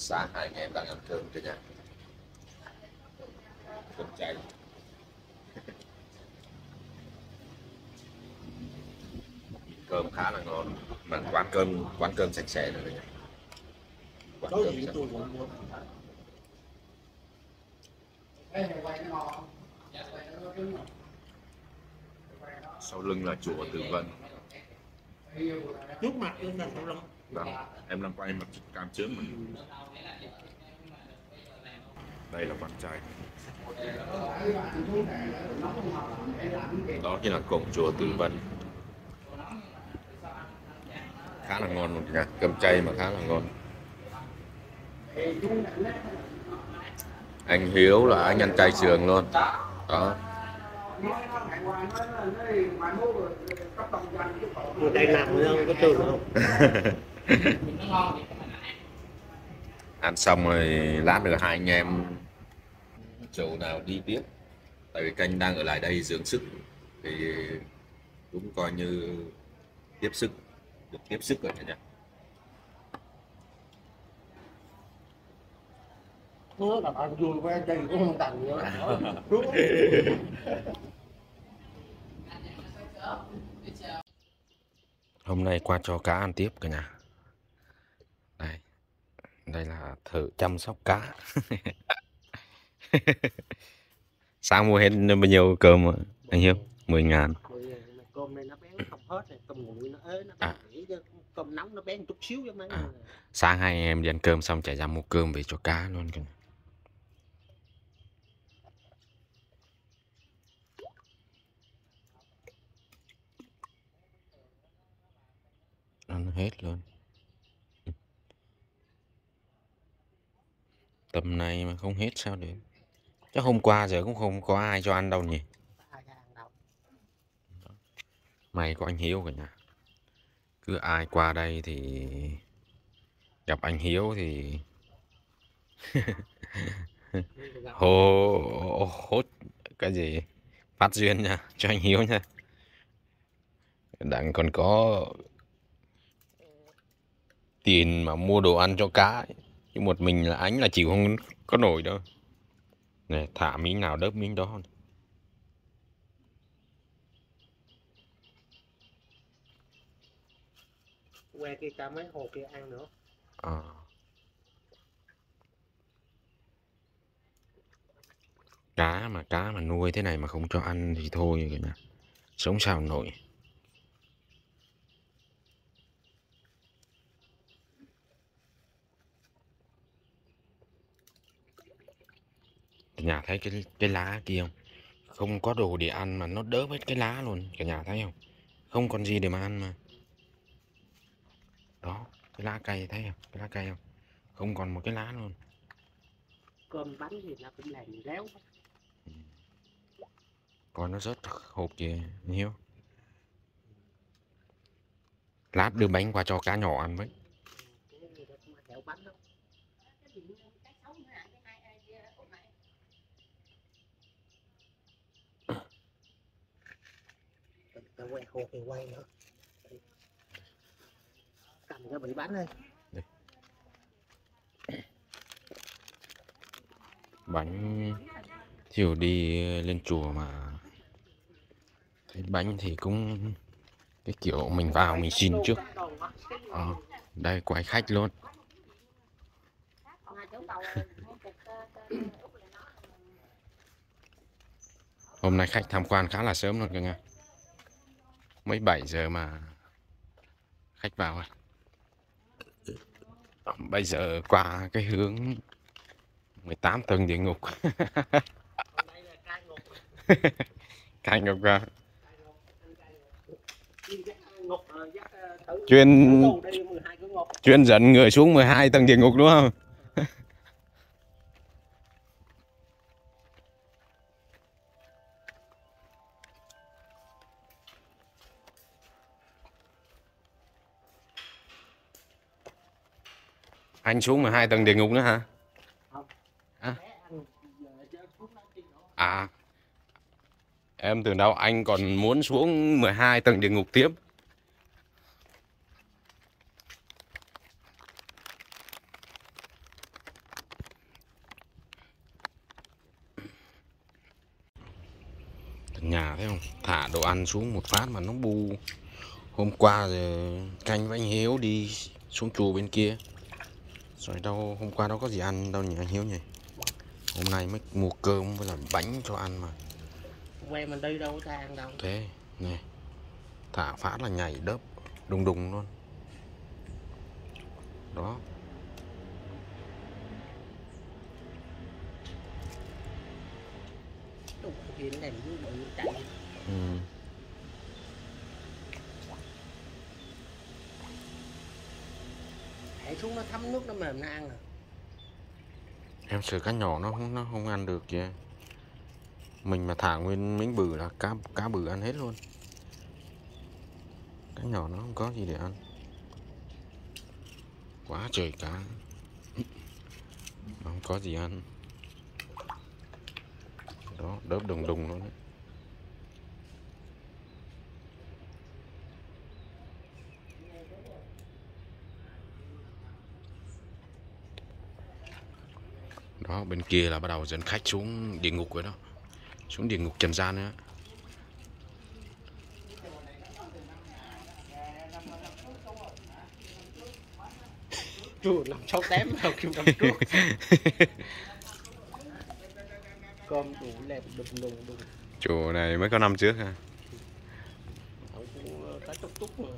Sáng hai anh em đang ăn cơm cả nhà Cơm chay. Cơm khá là ngon. Mà quán cơm quán cơm sạch sẽ rồi Quán cơm sạch tôi cũng muốn. Sau lưng là chùa Tử Vân. Trước mặt em là không lắm Vâng, em đang quay mặt cam trước mình. Đây là quán chay Đó chính là cổng chùa Tử Vân Khá là ngon một nhà Cơm chay mà khá là ngon. Anh Hiếu là anh ăn chay trường luôn. Đó. Người đây làm nữa có trường không ăn xong rồi lát nữa hai anh em chỗ nào đi tiếp. Tại vì kênh đang ở lại đây dưỡng sức thì cũng coi như tiếp sức được tiếp sức rồi cả nhà nó là bạn vui quá chơi cũng không tặng nữa. Đúng hôm nay qua cho cá ăn tiếp cả nhà đây là thử chăm sóc cá sáng mua hết bao nhiêu cơm ạ, anh Hiếu 10 ngàn cơm này nó bén không hết này cơm nguội nó ế nó À. bén chứ cơm nóng nó bén chút xíu cho mấy À. sáng hai em đi ăn cơm xong chạy ra mua cơm về cho cá luôn nhà. ăn hết luôn tầm này mà không hết sao được. Chắc hôm qua giờ cũng không có ai cho ăn đâu nhỉ? Mày may có anh Hiếu cả nhà. Cứ ai qua đây thì gặp anh Hiếu thì hô, hốt cái gì? Phát duyên nha, cho anh Hiếu nha. Đặng còn có tiền mà mua đồ ăn cho cá ấy chứ một mình là anh là chịu không có nổi đâu. Này thả miếng nào đớp miếng đó. Que kia cả mấy hồ kia ăn nữa à. cá mà cá mà nuôi thế này mà không cho ăn thì thôi cả nhà sống sao nổi cả nhà thấy cái cái lá kia không? Không có đồ để ăn mà nó đỡ hết cái lá luôn cả nhà thấy không? Không còn gì để mà ăn mà. Đó cái lá cây thấy không? Cái lá cây không? Không còn một cái lá luôn. Cơm bánh thì nó cũng làm réo còn nó rớt hộp kìa anh hiếu lát đưa bánh qua cho cá nhỏ ăn với Nó quay hồ thì quay nữa. Cầm cái bị bánh đây. Bánh chiều đi lên chùa mà. Thấy bánh thì cũng cái kiểu mình vào mình xin trước. À, đây quái khách luôn. Hôm nay khách tham quan khá là sớm luôn cả nhà mấy 7 giờ mà khách vào à. rồi bây giờ qua cái hướng 18 tầng địa ngục. Cai ngục ra. chuyên chuyên dẫn người xuống 12 tầng địa ngục đúng không? anh xuống 12 tầng địa ngục nữa hả? À. à. Em tưởng đâu? Anh còn muốn xuống 12 tầng địa ngục tiếp. Nhà thấy không? Thả đồ ăn xuống một phát mà nó bu. Hôm qua rồi canh với anh hiếu đi xuống chùa bên kia rồi đâu hôm qua đâu có gì ăn đâu nhỉ anh hiếu nhỉ? Hôm nay mới mua cơm với là bánh cho ăn mà. Quen mình đi đâu có ăn đâu. Thế nè thả phát là nhảy đớp đùng đùng luôn. Đó. Bự chạy. Ừ. thảy xuống nó thấm nước nó mềm nó ăn à. Em sợ cá nhỏ nó không nó không ăn được vậy mình mà thả nguyên miếng bự là cá cá bự ăn hết luôn. Cá nhỏ nó không có gì để ăn. Quá trời cá. Nó không có gì ăn. Đó, đớp đùng đùng luôn đấy. Đó bên kia là bắt đầu dẫn khách xuống địa ngục rồi đó. Xuống địa ngục trần gian nữa. Chua làm sáu tém vào kim cầm trước cơm đủ lẹp đùng đùng đùng. Chùa này mới có năm trước ha. Mà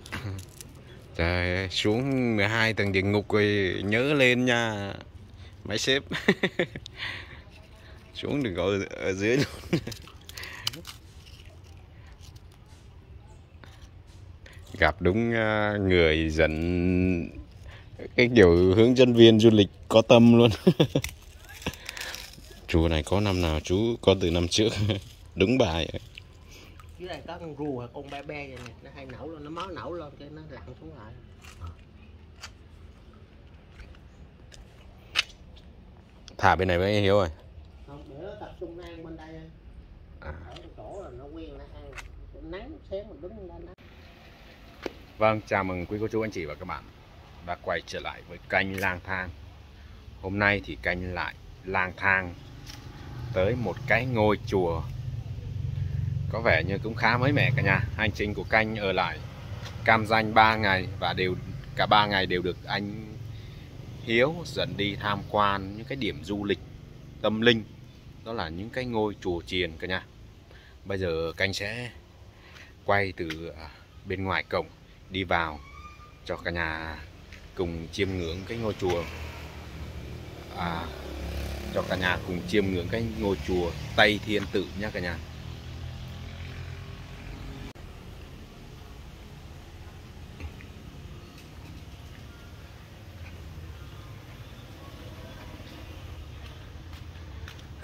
trời xuống 12 tầng địa ngục rồi nhớ lên nha máy xếp. Xuống đừng có ở, dưới luôn. Gặp đúng à, người dẫn cái kiểu hướng dẫn viên du lịch có tâm luôn. Chùa này có năm nào chú có từ năm trước. Đúng bài dưới đây có con rùa con be be vậy nè. Nó hay nổi lên nó máu nổi lên cái nó lặn xuống lại thả bên này mới hiếu rồi không để nó tập trung ăn bên đây À. ở chỗ là nó quen nó ăn nắng sáng mình đứng lên đó Vâng, chào mừng quý cô chú anh chị và các bạn đã quay trở lại với kênh lang thang. Hôm nay thì kênh lại lang thang tới một cái ngôi chùa có vẻ như cũng khá mới mẻ cả nhà. Hành trình của kênh ở lại cam danh 3 ngày và đều cả ba ngày đều được anh Hiếu dẫn đi tham quan những cái điểm du lịch tâm linh. Đó là những cái ngôi chùa chiền cả nhà. Bây giờ canh sẽ quay từ à, bên ngoài cổng đi vào cho cả nhà cùng chiêm ngưỡng cái ngôi chùa à, cho cả nhà cùng chiêm ngưỡng cái ngôi chùa Tây Thiên Tự nhé cả nhà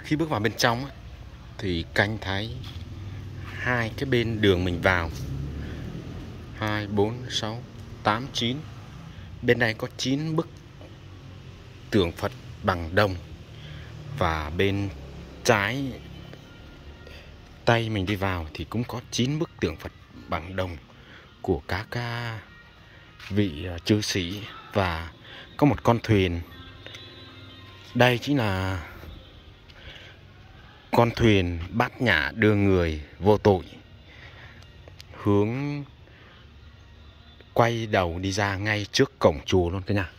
khi bước vào bên trong thì canh thấy hai cái bên đường mình vào. 2, 4, 6, 8, 9 Bên này có 9 bức tượng Phật bằng đồng Và bên trái tay mình đi vào thì cũng có 9 bức tượng Phật bằng đồng Của các à, vị à, chư sĩ. Và có một con thuyền. Đây chính là con thuyền bát nhã đưa người vô tội. Hướng quay đầu đi ra ngay trước cổng chùa luôn cả nhà.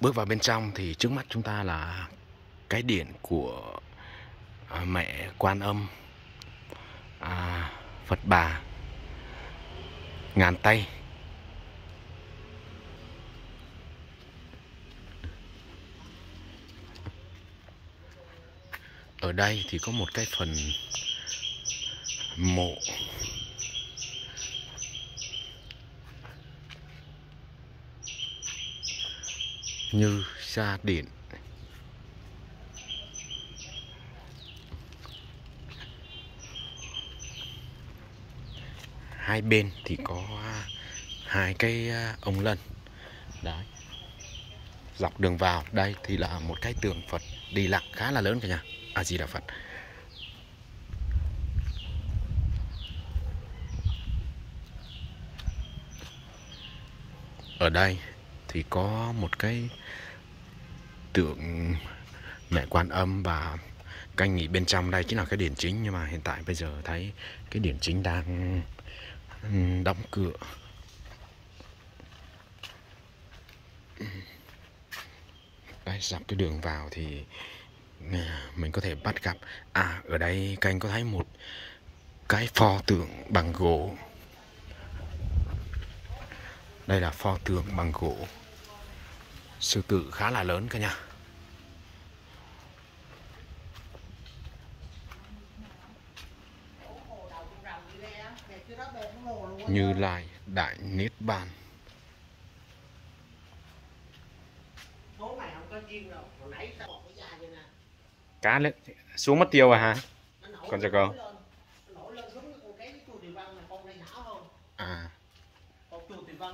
Bước vào bên trong thì trước mắt chúng ta là cái điện của à, mẹ quan âm à, phật bà. Ngàn tay. Ở đây thì có một cái phần mộ. Như xa điện. Hai bên thì có hai cái à, ông lân. Đấy. Dọc đường vào, đây thì là một cái tượng Phật đi lặng khá là lớn cả nhà. A Di Đà Phật. Ở đây thì có một cái tượng mẹ quan âm và canh nghỉ bên trong đây, chính là cái điển chính, nhưng mà hiện tại bây giờ thấy cái điển chính đang đóng cửa. Đây dọc cái đường vào thì mình có thể bắt gặp. À ở đây canh có thấy một cái pho tượng bằng gỗ. Đây là pho tượng bằng gỗ. Sư tử khá là lớn cả nhà như lai đại niết bàn. Hố này không có duyên đâu, hồi nãy tao bỏ cái da vậy nè cá lên xuống mất tiêu à hả còn nổi Con chào này, à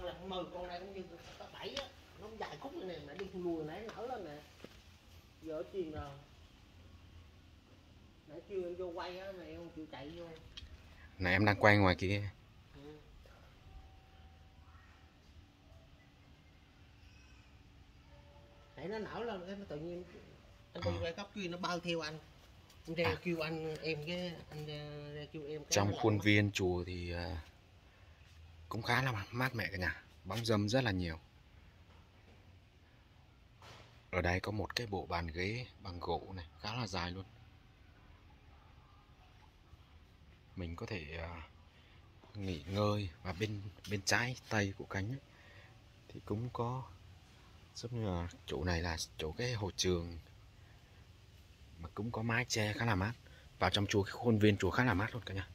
là con này cũng như bảy á, nó dài khúc này nè, mẹ đi lùi nãy nở lên nè. Giờ chuyền rồi. Nãy em vô quay á, không chịu chạy vô. này em đang quay ngoài kia Ừ. Nãy nó nở lên cái nó tự nhiên anh đi ra góc kia nó bao theo anh. Anh ra À. kêu anh em cái anh ra, kêu em cái trong khuôn viên chùa thì à, cũng khá là mát mẻ cả nhà. Bóng dâm rất là nhiều. Ở đây có một cái bộ bàn ghế bằng gỗ này khá là dài luôn. Mình có thể à, nghỉ ngơi và bên bên trái tay của cánh ấy, thì cũng có giống như là chỗ này là chỗ cái hồ trường mà cũng có mái che khá là mát. Vào trong chùa cái khuôn viên chùa khá là mát luôn cả nhà.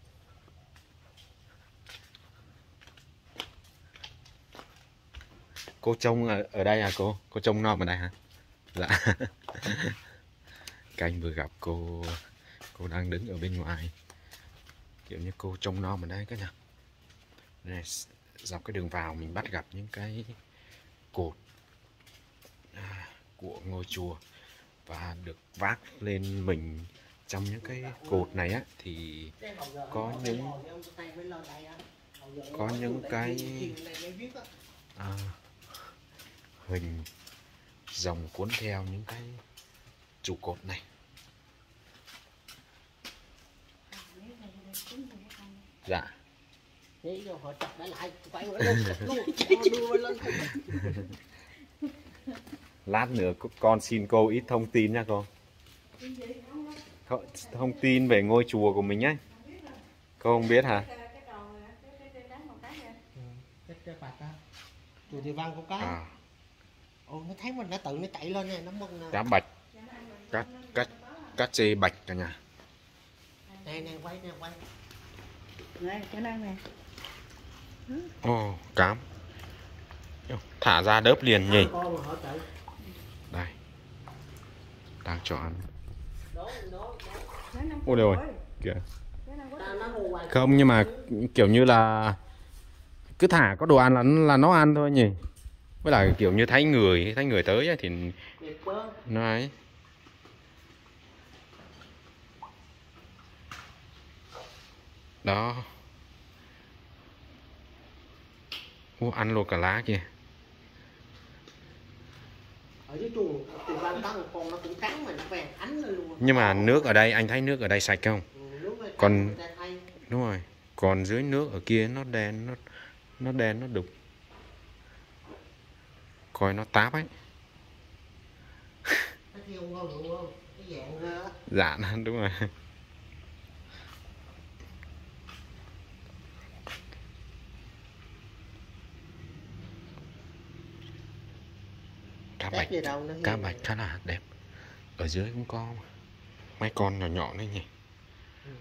Cô trông ở, ở đây à cô? Cô trông non ở đây hả? Dạ. Canh vừa gặp cô cô đang đứng ở bên ngoài. Kiểu như cô trông non ở đây cả nhà. Này dọc cái đường vào mình bắt gặp những cái cột à, của ngôi chùa và được vác lên mình. Trong những cái cột này á thì có những- có những cái- à, hình dòng cuốn theo những cái trụ cột này. Dạ. Lát nữa con xin cô ít thông tin nha cô. Không- thông tin về ngôi chùa của mình nhé cô không biết hả? Cái cái bạch á chùa Thị Văn của cá à, ồ nó thấy mình nó tự nó chạy lên nè nó mừng nè. Cá bạch. Cá cá cá chê bạch cả nhà. Nè nè quay nè quay. Đây, cho năng nè. ồ cám. Thả ra đớp liền nhỉ con mà họ chạy đây đang cho ăn. Ôi rồi. kìa. Không nhưng mà kiểu như là cứ thả có đồ ăn là là nó ăn thôi nhỉ. Với lại kiểu như thấy người thấy người tới ấy, thì nó ấy. Đó. Ủa, ăn luôn cả lá kìa ở dưới chùa Thị Văn có một con nó cũng trắng mà nó vàng ánh lên luôn. Nhưng mà nước ở đây anh thấy nước ở đây sạch không? Ừ, Còn- đúng rồi. Còn dưới nước ở kia nó đen nó nó đen nó đục. Coi nó táp ấy. Á dạ đúng rồi cá bạch tép gì đâu nó cá bạch khá là đẹp. Ở dưới cũng có mấy con nhỏ nhỏ đấy nhỉ? Ừ.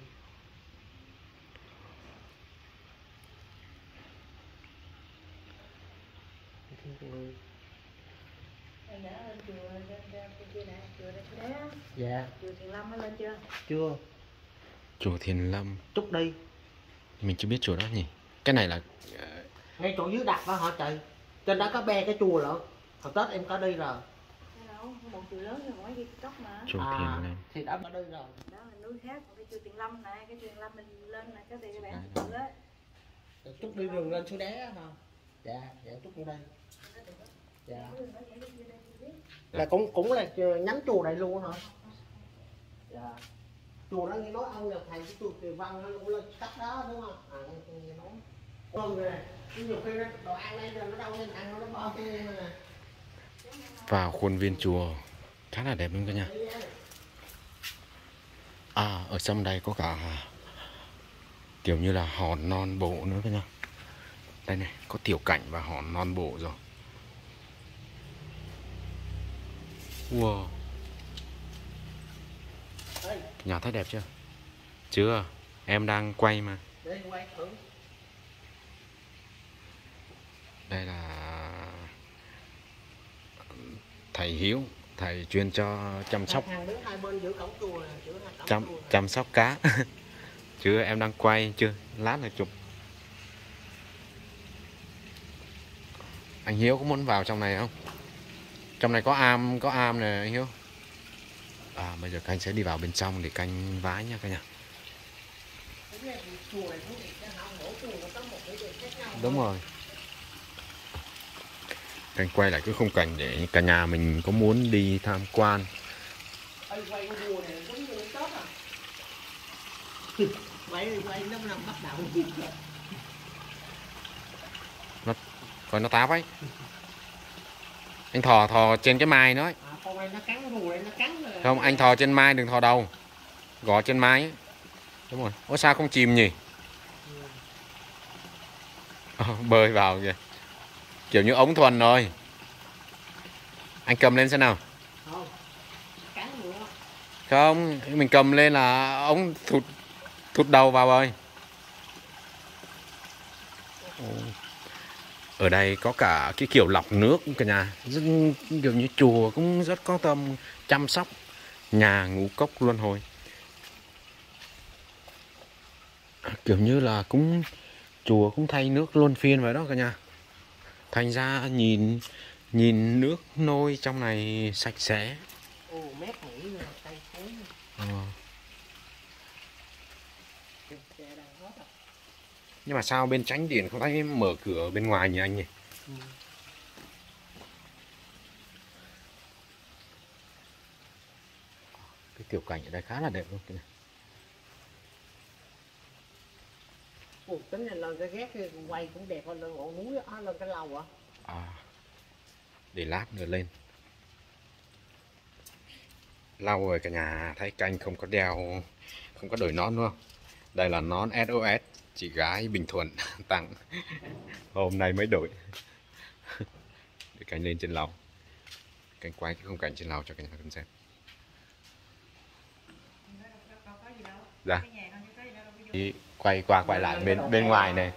Dạ. Chùa Thiền Lâm mới lên chưa? chưa. Chùa Thiền Lâm. Chút đi. Mình chưa biết chùa đó nhỉ. Cái này là ngay chỗ dưới đặt đó họ chạy trên đó có be cái chùa lận hồi tết em có đi rồi. Cái đâu, một chùa lớn rồi ngoài kia cốc mà. chùa Thiền Lâm thì đã có đi rồi. Đó là núi khác, còn cái chùa Thiền Lâm này, cái chùa Thiền Lâm mình lên là cái gì các bạn? Chùa đó. chút đi rừng lên xuống đé hả? Dạ dạ chút đi đây. Dạ. Là cũng cũng là nhắm chùa này luôn hả? Dạ. Chùa đó nghe nói ông là thầy cái chùa Kỳ Văn nó cũng lên cấp đó đúng không? À nghe nói. Vâng nè cái nhiều khi nó đồ ăn đây rồi nó đâu nên ăn nó bao nhiêu nè vào khuôn viên chùa khá là đẹp luôn cả nhà. À ở trong đây có cả kiểu như là hòn non bộ nữa cả nhà. Đây này có tiểu cảnh và hòn non bộ rồi. Wow. Nhà thấy đẹp chưa? Chưa em đang quay mà. Đây là thầy hiếu thầy chuyên cho chăm sóc. Chăm chăm sóc cá. Chưa em đang quay chưa? Lát là chụp. Anh hiếu có muốn vào trong này không? Trong này có am có am nè anh hiếu. À bây giờ canh sẽ đi vào bên trong để canh vái nha cả nhà Cái này canh quay lại cái khung cảnh để cả nhà mình có muốn đi tham quan. Nó à? Nó coi nó táp ấy. Anh thò thò trên cái mai nó ấy. à, nó không anh thò trên mai đừng thò đầu. Gõ trên mai ấy. đúng rồi. Ủa sao không chìm nhỉ? Ờ, bơi vào kìa kiểu như ống thuần rồi anh cầm lên xem nào. Không, mình cầm lên là ống thụt thụt đầu vào rồi. Ở đây có cả cái kiểu lọc nước cả nhà. Rất kiểu như chùa cũng rất có tâm chăm sóc nhà ngũ cốc luân hồi. Kiểu như là cũng, chùa cũng thay nước luân phiên vậy đó cả nhà thành ra nhìn nhìn nước nôi trong này sạch sẽ ồ mét nghỉ rồi tay Ờ. rồi nhưng mà sao bên tránh điện không thấy mở cửa bên ngoài nhỉ anh nhỉ Ừ. cái tiểu cảnh ở đây khá là đẹp luôn cái này. Ủa, tính là lên cái ghét cái quay cũng đẹp hơn lên ngọn núi á, lên cái lầu á. À, để lát nữa lên. Lâu rồi cả nhà thấy canh không có đeo không có đổi nón luôn. đây là nón SOS chị gái Bình Thuận tặng. Hôm nay mới đổi. Để canh lên trên lầu. Canh quay cái khung cảnh trên lầu cho cả nhà cùng xem. Dạ. Đi quay qua quay lại bên bên ngoài này.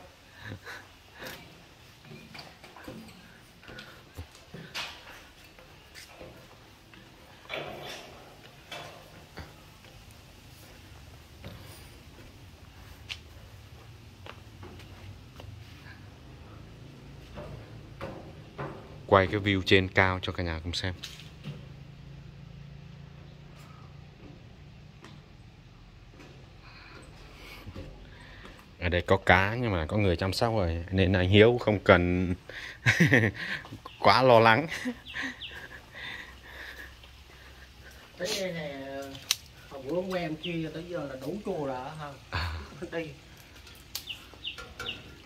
Quay cái view trên cao cho cả nhà cùng xem. Đây có cá nhưng mà có người chăm sóc rồi nên anh Hiếu không cần quá lo lắng. Tới này hồi bữa em kia tới giờ là đủ chùa rồi không à, đi.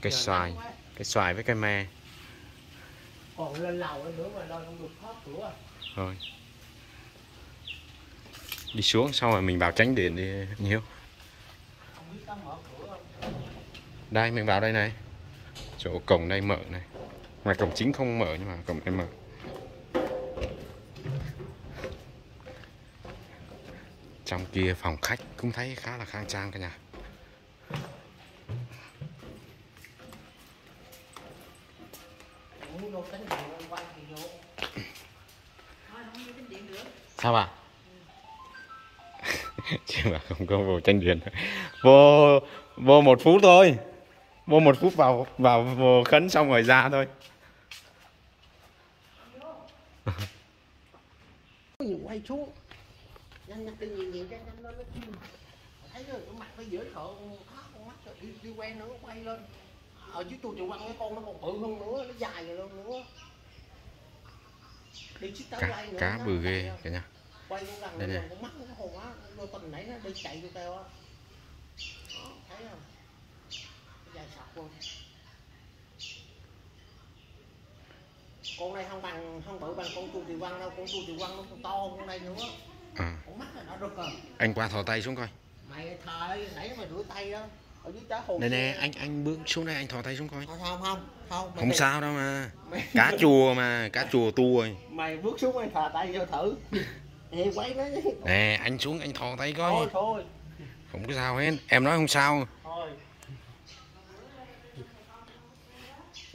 Cái xoài cái xoài với cái me. Còn lên lầu nữa mà lên không được khó cửa thôi đi xuống xong rồi mình vào tránh điện đi anh Hiếu. Không biết mở đây mình vào đây này. Chỗ cổng đây mở này. Ngoài cổng chính không mở nhưng mà cổng đây mở. Trong kia phòng khách cũng thấy khá là khang trang cả nhà. Sao ạ chứ mà không có vô tranh điện vô vô một phút thôi vô một phút vào vào vô khấn xong rồi ra thôi. Quay xuống. Nhanh nhanh đi nhiều nhiều cái nhanh lên nó chim thấy rồi cái mặt nó dễ sợ con mắt rồi. Đi, đi quen nó quay lên. Ở dưới tôi quăng cái con nó còn bự hơn nữa nó dài rồi luôn nữa. Đi chiếc táo cá quay nữa, cá bự ghê cả nhà quay cũng gần Đây nè. con mắt nó hồn á. Vô tuần nãy nó đi chạy vô tao á. Đó thấy không luôn con này không bằng không bự bằng con tu tiểu văn đâu con tu tiểu văn nó còn to hơn con này nữa. À. con mắt này nó rực rồi anh qua thò tay xuống coi. Mày thời nãy mày rửa tay đó ở dưới trái hồ nè nè anh anh bước xuống đây anh thò tay xuống coi. Không không không không không mày- sao đâu mà. Mày, cá chùa mà cá chùa tu rồi. Mày bước xuống mày thò tay vô thử. Ê, quay nó nè anh xuống anh thò tay thôi coi thôi. Không có sao hết. Em nói không sao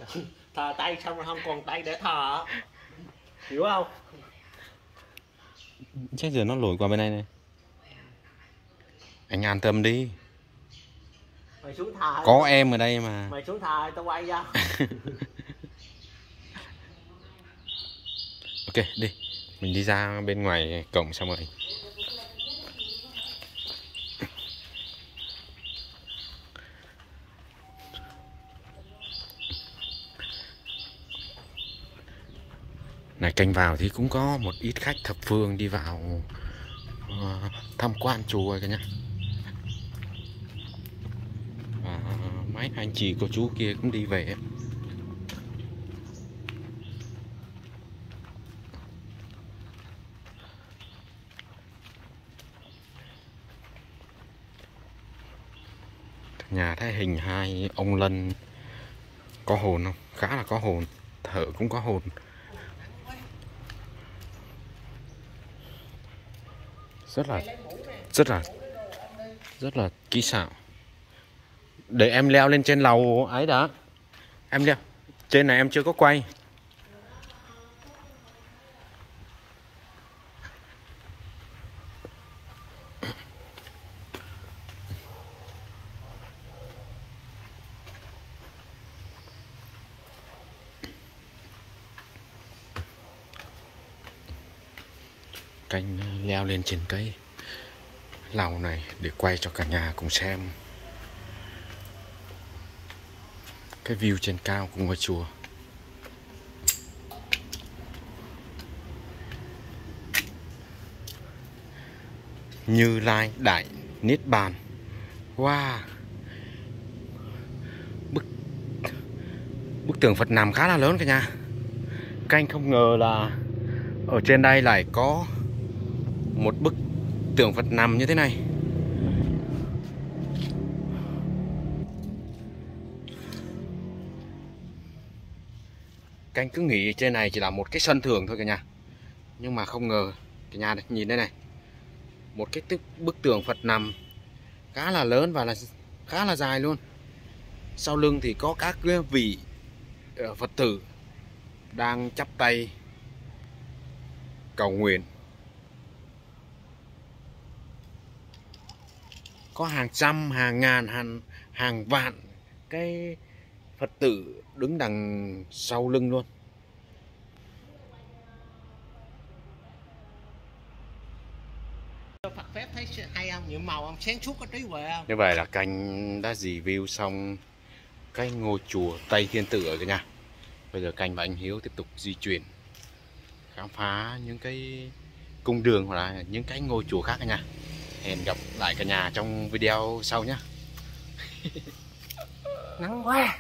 thò tay xong rồi không còn tay để thò hiểu không? Chắc giờ nó lùi qua bên này này. Anh an tâm đi. Mày xuống thò có em ở đây mà. Mày xuống thò tao quay ra. Ok đi. Mình đi ra bên ngoài cổng xong rồi này, canh vào thì cũng có một ít khách thập phương đi vào ờ, tham quan chùa cả nhá và ờ, mấy anh chị cô chú kia cũng đi về. Nhà thấy hình hai ông lân có hồn không? Khá là có hồn, thợ cũng có hồn. Rất là rất là rất là kỹ xảo. Để em leo lên trên lầu ấy đã. Em leo, trên này em chưa có quay canh leo lên trên cây. Lầu này để quay cho cả nhà cùng xem. Cái view trên cao của ngôi chùa. Như Lai Đại Niết Bàn. Wow. Bức Bức tượng Phật nằm khá là lớn cả nhà. Canh không ngờ là Ở trên đây lại có một bức tượng Phật nằm như thế này. Canh cứ nghĩ trên này chỉ là một cái sân thường thôi cả nhà. Nhưng mà không ngờ Cả nhà này, nhìn đây này. Một cái tức bức tượng Phật nằm Khá là lớn và là khá là dài luôn. Sau lưng thì có các vị ờ, Phật tử Đang chắp tay Cầu nguyện. Có hàng trăm, hàng ngàn, hàng, hàng vạn Cái Phật tử đứng đằng sau lưng luôn Phật phép thấy hay không nhiệm màu không sáng suốt có trí huệ không Như vậy là canh đã review xong cái ngôi chùa Tây Thiên Tử rồi cả nhà. Bây giờ canh và anh Hiếu tiếp tục di chuyển khám phá những cái cung đường hoặc là những cái ngôi chùa khác cả nhà. Hẹn gặp lại cả nhà trong video sau nhé. nắng quá